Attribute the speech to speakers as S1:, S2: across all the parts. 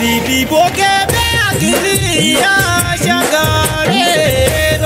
S1: ribi boke be akiri ya shagare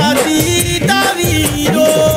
S1: A Tita vino.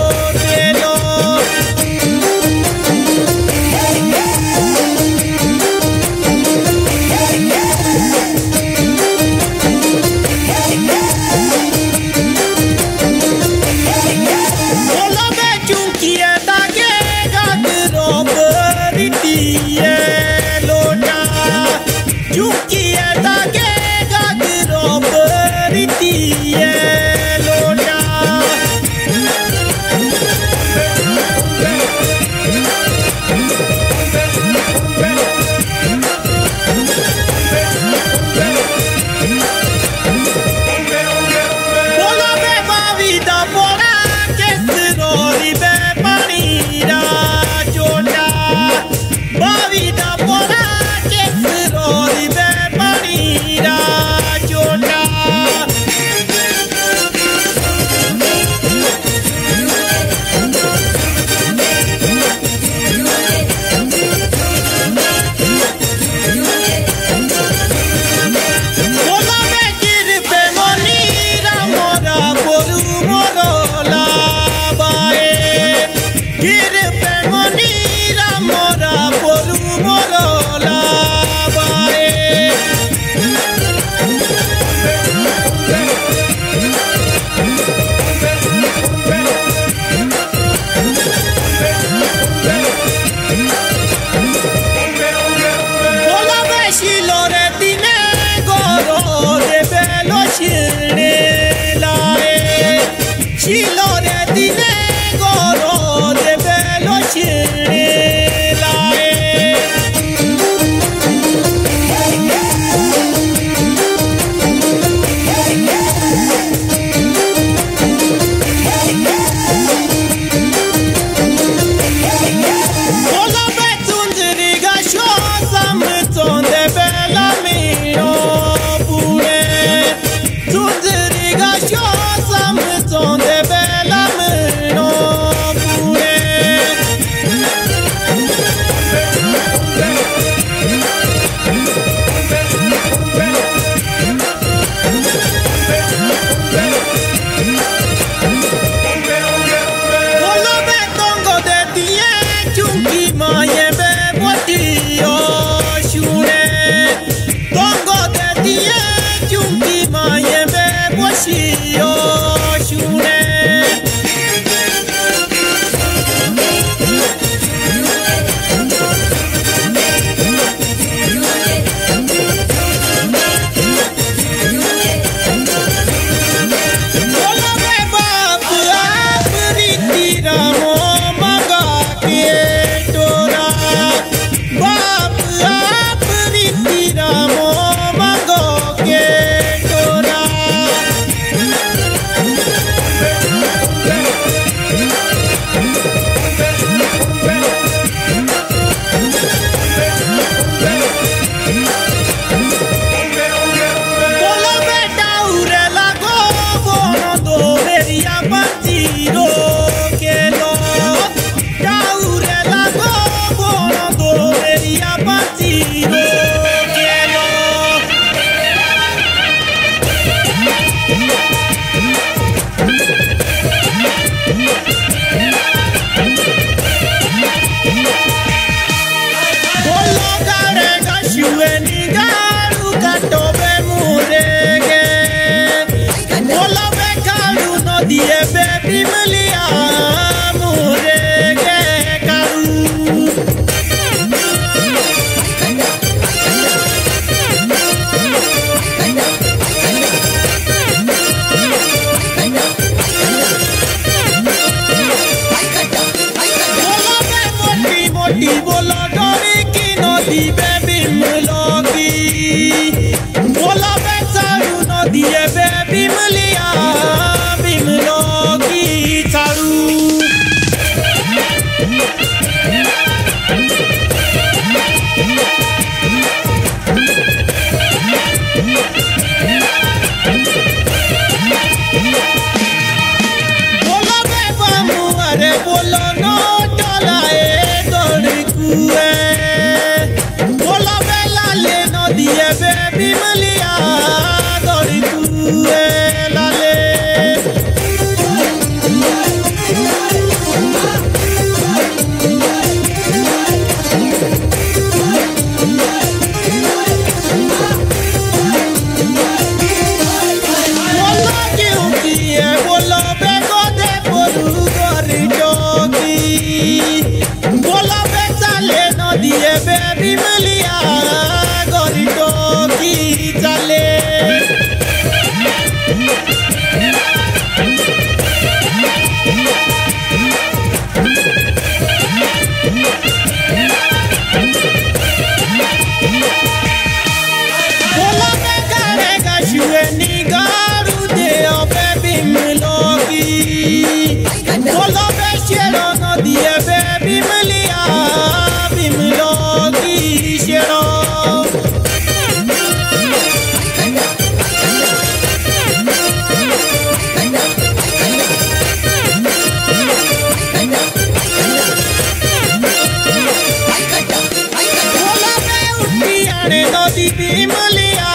S1: मलिया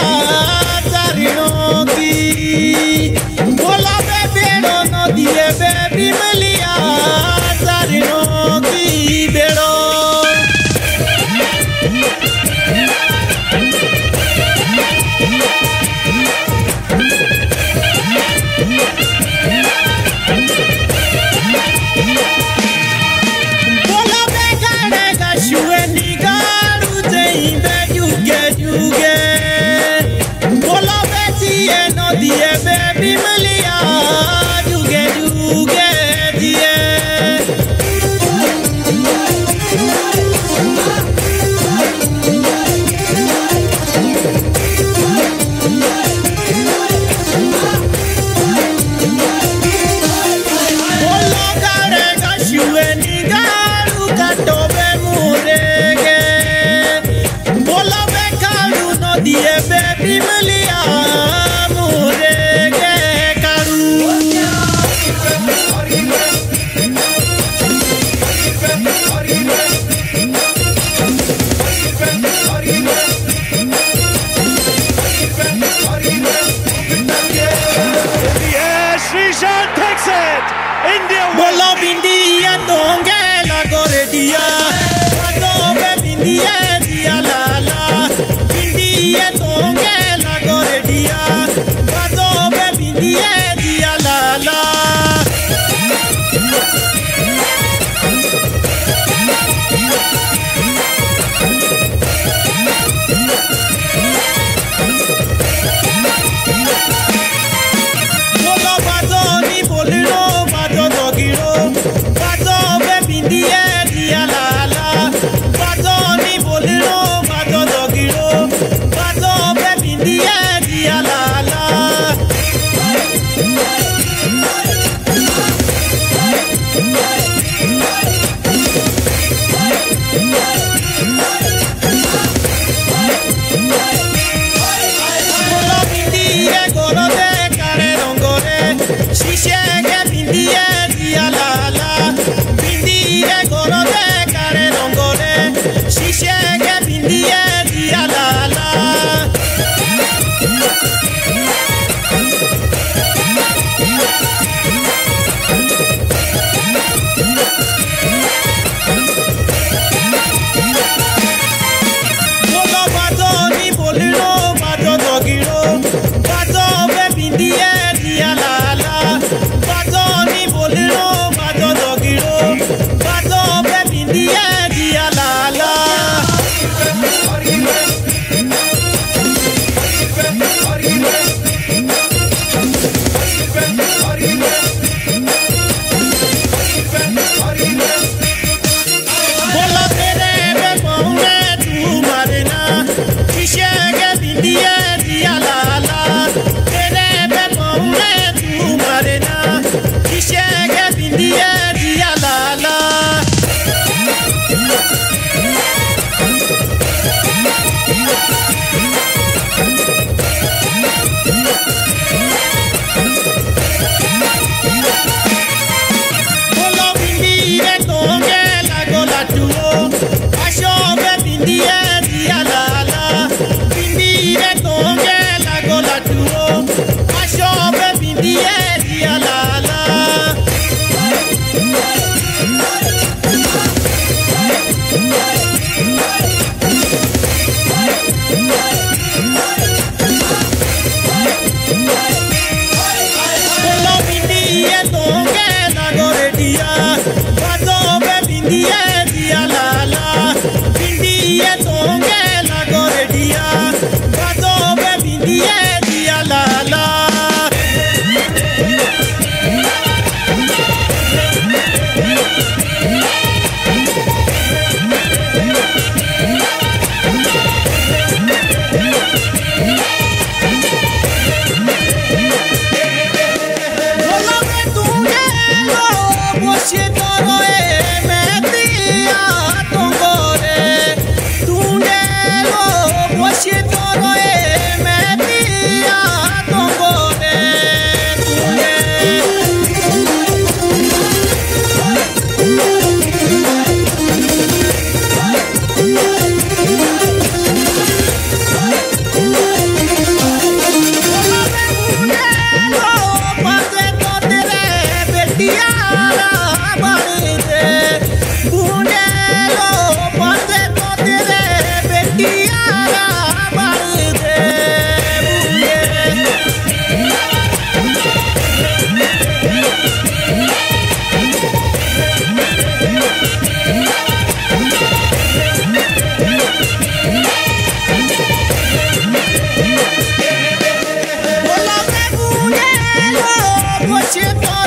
S1: चरणों की। बोला बे बेड़ो न दिए बेबी दिए बेबी मलिया। Cheers,